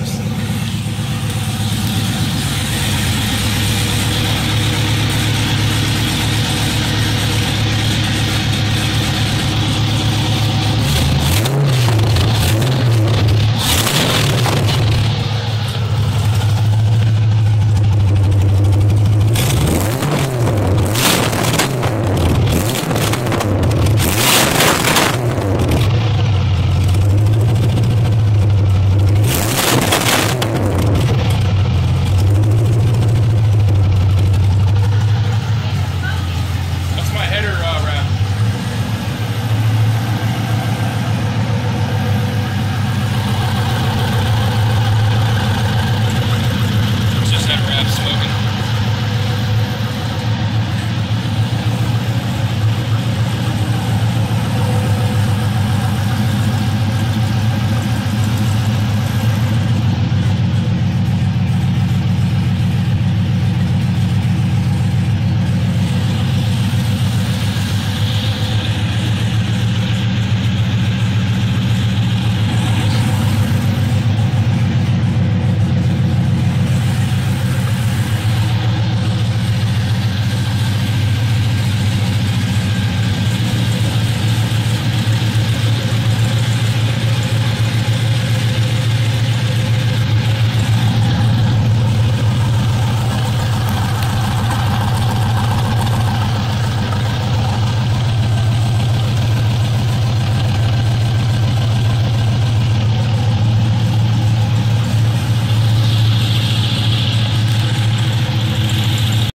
works.